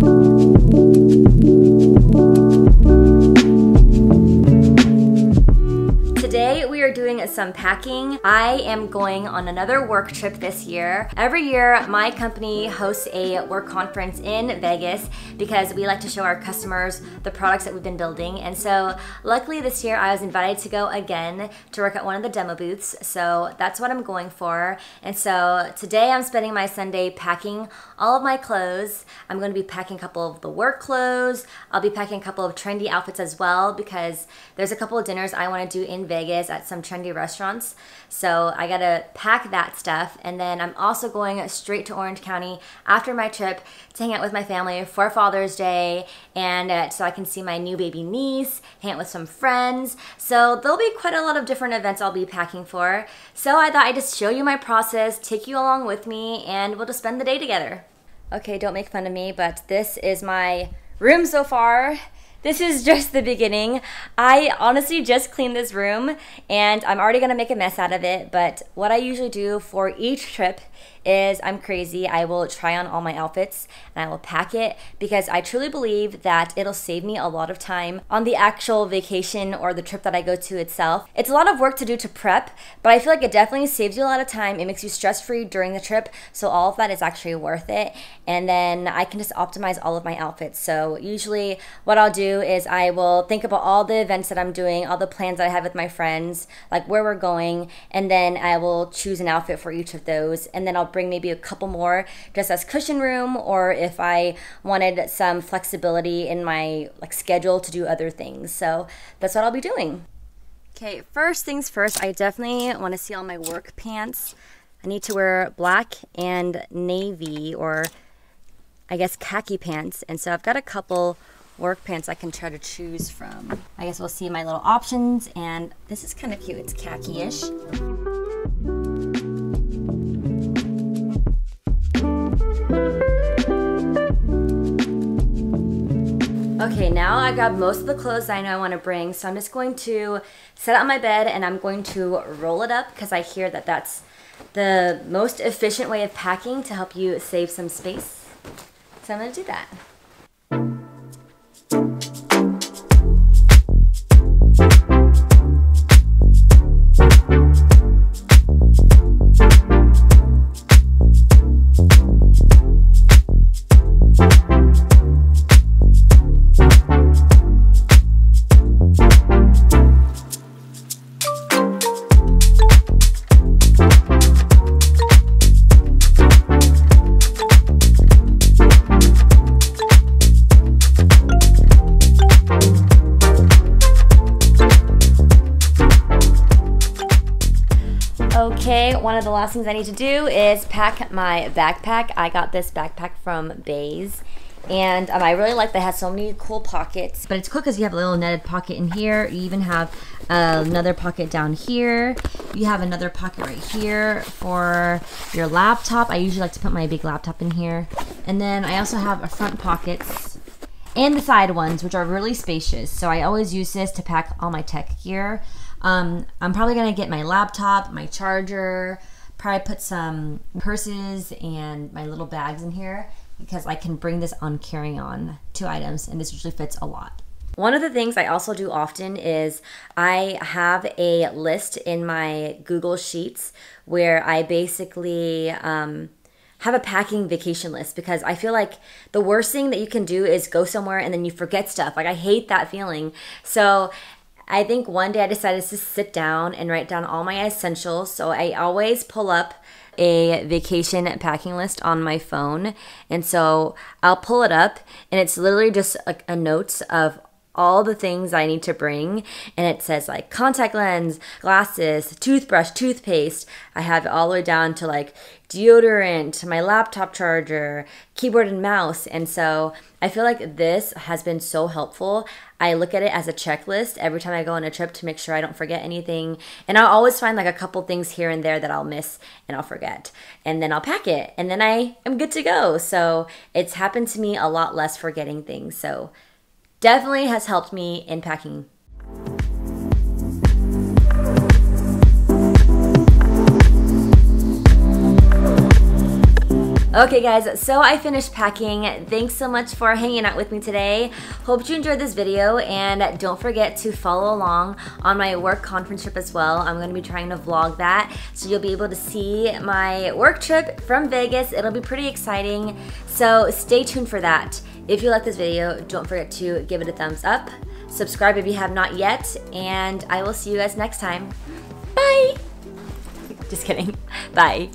Today some packing. I am going on another work trip this year. Every year my company hosts a work conference in Vegas because we like to show our customers the products that we've been building. And so luckily this year I was invited to go again to work at one of the demo booths. So that's what I'm going for. And so today I'm spending my Sunday packing all of my clothes. I'm going to be packing a couple of the work clothes. I'll be packing a couple of trendy outfits as well because there's a couple of dinners I want to do in Vegas at some trendy restaurants. So I gotta pack that stuff. And then I'm also going straight to Orange County after my trip to hang out with my family for Father's Day and uh, so I can see my new baby niece, hang out with some friends. So there'll be quite a lot of different events I'll be packing for. So I thought I'd just show you my process, take you along with me, and we'll just spend the day together. Okay, don't make fun of me, but this is my room so far. This is just the beginning. I honestly just cleaned this room and I'm already gonna make a mess out of it, but what I usually do for each trip is I'm crazy. I will try on all my outfits and I will pack it because I truly believe that it'll save me a lot of time on the actual vacation or the trip that I go to itself. It's a lot of work to do to prep, but I feel like it definitely saves you a lot of time. It makes you stress free during the trip, so all of that is actually worth it. And then I can just optimize all of my outfits. So usually what I'll do is I will think about all the events that I'm doing, all the plans that I have with my friends, like where we're going, and then I will choose an outfit for each of those. And then I'll bring maybe a couple more just as cushion room or if I wanted some flexibility in my like schedule to do other things. So that's what I'll be doing. Okay, first things first, I definitely want to see all my work pants. I need to wear black and navy or I guess khaki pants. And so I've got a couple work pants I can try to choose from. I guess we'll see my little options and this is kind of cute. It's khaki-ish. Okay, now I got most of the clothes I know I want to bring, so I'm just going to set on my bed and I'm going to roll it up because I hear that that's the most efficient way of packing to help you save some space. So I'm going to do that. One of the last things I need to do is pack my backpack. I got this backpack from Béis. And um, I really like that it has so many cool pockets. But it's cool because you have a little netted pocket in here. You even have uh, another pocket down here. You have another pocket right here for your laptop. I usually like to put my big laptop in here. And then I also have a front pockets and the side ones, which are really spacious. So I always use this to pack all my tech gear. Um, I'm probably gonna get my laptop, my charger, probably put some purses and my little bags in here because I can bring this on carry on two items and this usually fits a lot. One of the things I also do often is I have a list in my Google Sheets where I basically um, have a packing vacation list because I feel like the worst thing that you can do is go somewhere and then you forget stuff. Like I hate that feeling. So I think one day I decided to sit down and write down all my essentials. So I always pull up a vacation packing list on my phone. And so I'll pull it up and it's literally just a, a notes of all the things I need to bring. And it says like contact lens, glasses, toothbrush, toothpaste. I have it all the way down to like deodorant, my laptop charger, keyboard and mouse. And so I feel like this has been so helpful. I look at it as a checklist every time I go on a trip to make sure I don't forget anything. And I'll always find like a couple things here and there that I'll miss and I'll forget. And then I'll pack it and then I am good to go. So it's happened to me a lot less forgetting things. So definitely has helped me in packing Okay guys, so I finished packing. Thanks so much for hanging out with me today. Hope you enjoyed this video and don't forget to follow along on my work conference trip as well. I'm gonna be trying to vlog that so you'll be able to see my work trip from Vegas. It'll be pretty exciting, so stay tuned for that. If you like this video, don't forget to give it a thumbs up, subscribe if you have not yet, and I will see you guys next time. Bye! Just kidding. Bye.